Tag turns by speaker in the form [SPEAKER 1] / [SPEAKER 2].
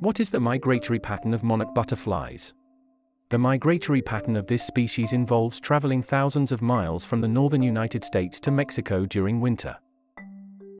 [SPEAKER 1] What is the migratory pattern of monarch butterflies? The migratory pattern of this species involves traveling thousands of miles from the northern United States to Mexico during winter.